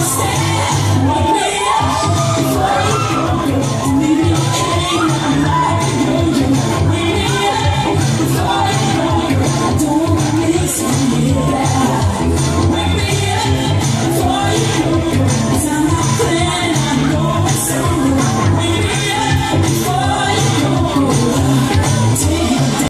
stay.